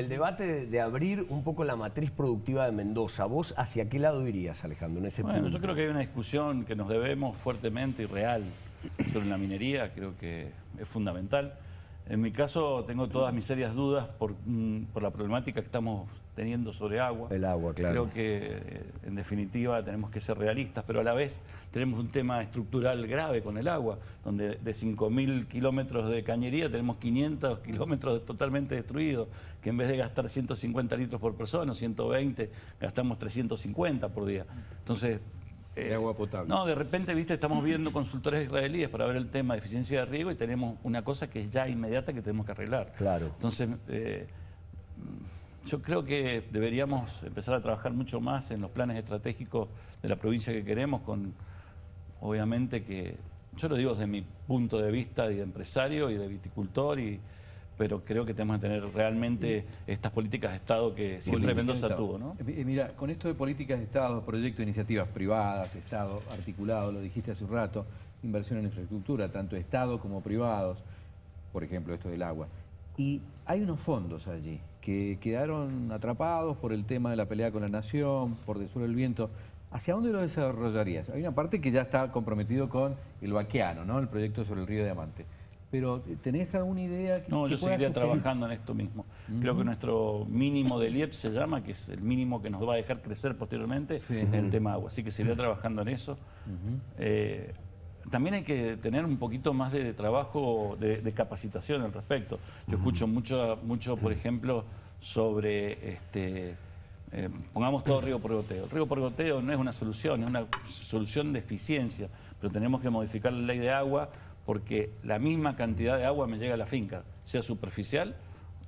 el debate de, abrir un poco la matriz productiva de Mendoza, ¿vos hacia qué lado irías, Alejandro, en ese Bueno, punto? yo creo que hay una discusión que nos debemos fuertemente y real sobre la minería, creo que es fundamental. En mi caso tengo todas mis serias dudas por, mm, por la problemática que estamos teniendo sobre agua. El agua, claro. Creo que eh, en definitiva tenemos que ser realistas, pero a la vez tenemos un tema estructural grave con el agua, donde de 5.000 kilómetros de cañería tenemos 500 kilómetros totalmente destruidos, que en vez de gastar 150 litros por persona, o 120, gastamos 350 por día. Entonces... De agua potable. No, de repente, viste, estamos viendo consultores israelíes para ver el tema de eficiencia de riego y tenemos una cosa que es ya inmediata que tenemos que arreglar. Claro. Entonces, eh, yo creo que deberíamos empezar a trabajar mucho más en los planes estratégicos de la provincia que queremos, con obviamente que, yo lo digo desde mi punto de vista de empresario y de viticultor, y, pero creo que tenemos que tener realmente estas políticas de Estado que siempre Mendoza de tuvo, ¿no? Eh, Mira, con esto de políticas de Estado, proyectos de iniciativas privadas, Estado articulado, lo dijiste hace un rato, inversión en infraestructura, tanto Estado como privados, por ejemplo, esto del agua. Y hay unos fondos allí que quedaron atrapados por el tema de la pelea con la nación, por Desuelo el Viento. ¿Hacia dónde lo desarrollarías? Hay una parte que ya está comprometido con el vaqueano, ¿no? El proyecto sobre el río Diamante. Pero ¿tenés alguna idea? que- No, que yo seguiría sugerir? trabajando en esto mismo. Creo que nuestro mínimo del IEP se llama, que es el mínimo que nos va a dejar crecer posteriormente Sí. en el tema agua. Así que seguiría trabajando en eso. Eh, también hay que tener un poquito más de trabajo de, de capacitación al respecto. Yo escucho mucho, mucho, por ejemplo, sobre este, eh, pongamos todo río por goteo. El río por goteo no es una solución, es una solución de eficiencia, pero tenemos que modificar la ley de agua porque la misma cantidad de agua me llega a la finca, sea superficial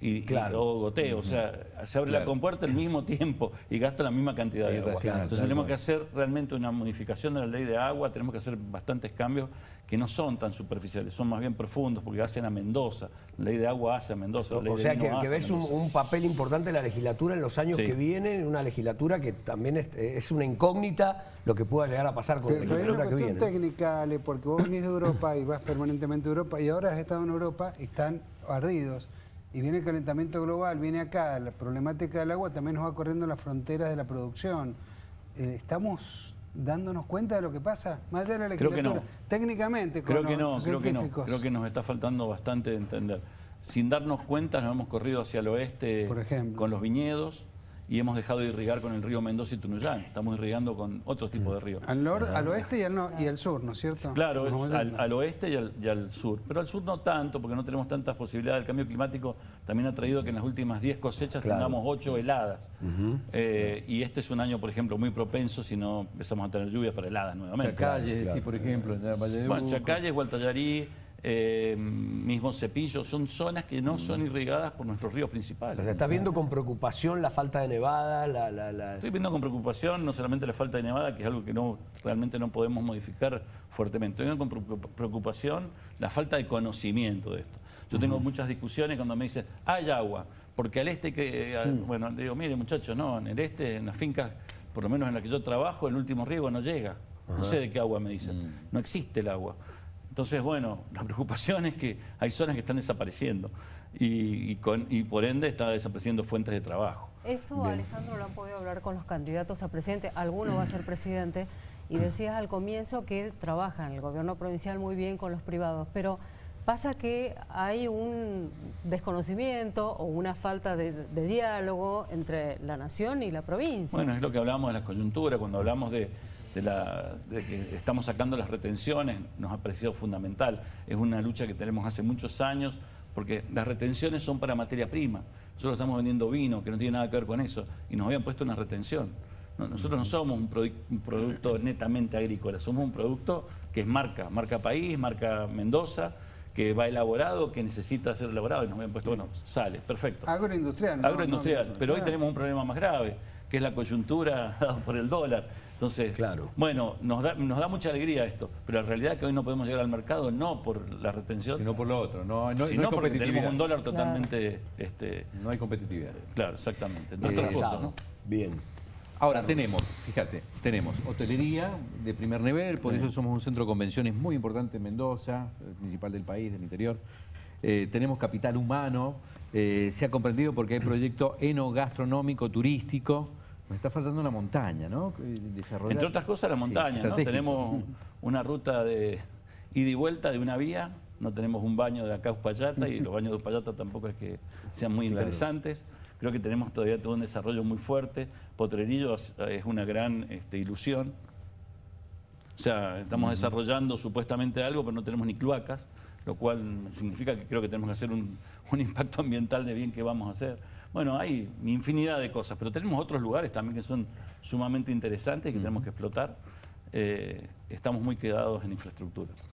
y, Claro. y o goteo. O sea, se abre la compuerta al mismo tiempo y gasta la misma cantidad de agua. claro, Entonces tenemos que hacer realmente una modificación de la ley de agua, tenemos que hacer bastantes cambios que no son tan superficiales, son más bien profundos porque hacen a Mendoza. La ley de agua hace a Mendoza. la ley O sea, que, que hace a ves un, Mendoza. un papel importante en la legislatura en los años Sí. que vienen, una legislatura que también es, es una incógnita lo que pueda llegar a pasar con la Pero, pero hay legislatura que viene. técnica, Ale, porque vos venís de Europa y vas permanentemente a Europa y ahora has estado en Europa y están ardidos. Y viene el calentamiento global, viene acá, la problemática del agua también nos va corriendo las fronteras de la producción. Eh, ¿Estamos dándonos cuenta de lo que pasa? Más allá de la Creo que legislatura, no. técnicamente con Creo que no, creo que no. Creo que nos está faltando bastante de entender. Sin darnos cuenta nos hemos corrido hacia el oeste Por ejemplo. con los viñedos y hemos dejado de irrigar con el río Mendoza y Tunuyán. Estamos irrigando con otro tipo de río. Al, nor- al oeste y al, no- y al sur, ¿no es cierto? Claro, al, oeste y al, y al sur. Pero al sur no tanto, porque no tenemos tantas posibilidades. El cambio climático también ha traído que en las últimas 10 cosechas Claro. tengamos 8 heladas. Eh, y este es un año, por ejemplo, muy propenso si no empezamos a tener lluvias para heladas nuevamente. Chacalle, sí, por ejemplo, en la Valle de Bueno. Chacalles, Gualtallarí, eh, mismo Cepillo, son zonas que no son irrigadas por nuestros ríos principales. O sea, ¿Estás viendo con preocupación la falta de nevada? La, la- la- Estoy viendo con preocupación no solamente la falta de nevada, que es algo que no, realmente no podemos modificar fuertemente, estoy viendo con preocup- preocupación la falta de conocimiento de esto. Yo tengo muchas discusiones cuando me dicen, hay agua, porque al este que... a- Bueno, le digo, mire muchachos, no, en el este, en las fincas, por lo menos en la que yo trabajo, el último riego no llega. No sé de qué agua me dicen. No existe el agua. Entonces, bueno, la preocupación es que hay zonas que están desapareciendo y, y con, y por ende están desapareciendo fuentes de trabajo. Esto, Alejandro, lo han podido hablar con los candidatos a presidente. Alguno va a ser presidente. Y decías al comienzo que trabajan el gobierno provincial muy bien con los privados. Pero pasa que hay un desconocimiento o una falta de, de diálogo entre la nación y la provincia. Bueno, es lo que hablábamos de la coyuntura, cuando hablamos de, de la, de que estamos sacando las retenciones, nos ha parecido fundamental. Es una lucha que tenemos hace muchos años, porque las retenciones son para materia prima. Nosotros estamos vendiendo vino, que no tiene nada que ver con eso, y nos habían puesto una retención. No, nosotros no somos un, produ- un producto netamente agrícola, somos un producto que es marca, marca país, marca Mendoza, que va elaborado, que necesita ser elaborado, y nos habían puesto, bueno, sale, perfecto. Agroindustrial. ¿no? Agroindustrial, No, pero hoy tenemos un problema más grave, que es la coyuntura dada por el dólar. Entonces, Claro. bueno, nos da, nos da mucha alegría esto, pero la realidad es que hoy no podemos llegar al mercado no por la retención, Sino por lo otro. No, no, no hay sino porque tenemos un dólar totalmente, este, No hay competitividad. claro, exactamente, entre Eh, otras cosas, pesado. ¿no? Bien. Ahora tenemos, fíjate, tenemos hotelería de primer nivel, por eso somos un centro de convenciones muy importante en Mendoza, el principal del país, del interior. eh, tenemos capital humano, eh, se ha comprendido porque hay proyecto enogastronómico, turístico. Nos está faltando una montaña, ¿no? Desarrollar- Entre otras cosas, la Sí, montaña. ¿no? Tenemos una ruta de ida y vuelta de una vía. No tenemos un baño de acá a Uspallata y los baños de Uspallata tampoco es que sean muy interesantes. Creo que tenemos todavía todo un desarrollo muy fuerte. Potrerillo es es una gran este, ilusión. O sea, estamos desarrollando supuestamente algo, pero no tenemos ni cloacas, lo cual significa que creo que tenemos que hacer un, un impacto ambiental de bien que vamos a hacer. Bueno, hay infinidad de cosas, pero tenemos otros lugares también que son sumamente interesantes y que tenemos que explotar. Eh, estamos muy quedados en infraestructura.